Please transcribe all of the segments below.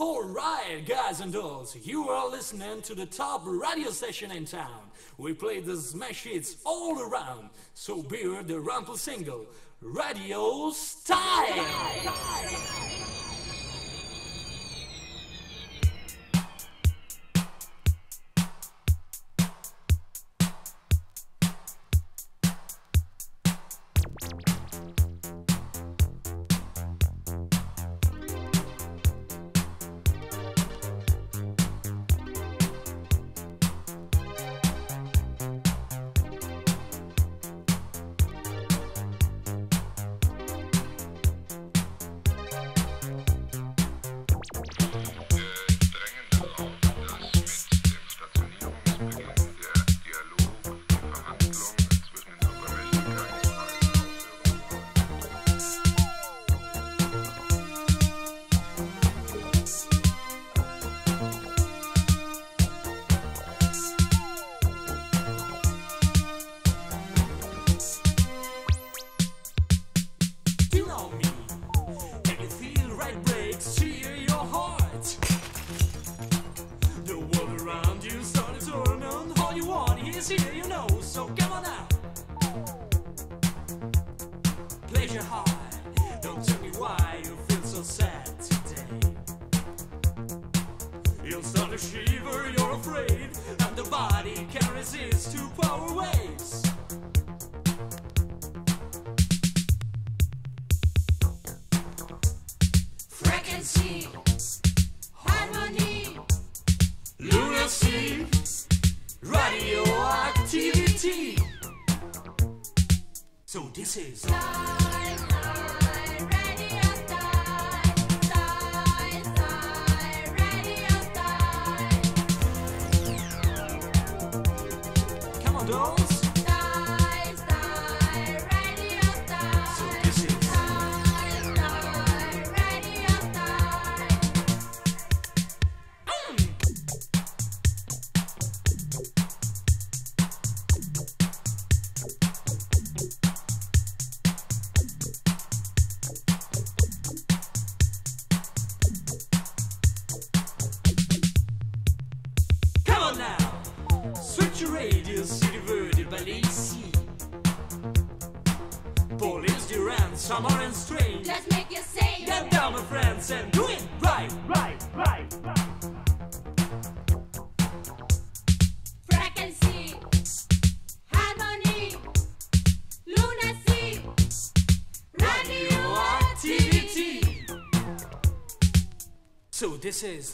Alright, guys and dolls, you are listening to the top radio session in town. We play the smash hits all around, so bear the Rumple single, Radio Style! chances. some orange string. Just make you say, get down, my friends, and do it right, right, right, right. Harmony, lunacy, radioactivity. So this is.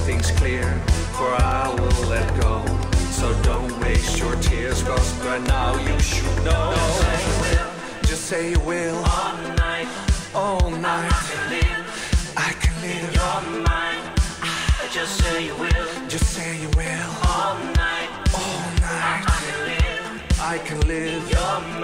Things clear, for I will let go. So don't waste your tears, cause by now you should know. Just say you will. All night. All night. I can live. I can live. You're mine. Just say you will. Just say you will. All night. All night. I can live. I can live. You're mine.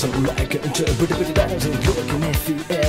So I can interpret the dance and looking at my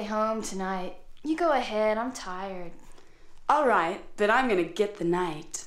Stay home tonight. You go ahead, I'm tired. All right, then I'm gonna get the night.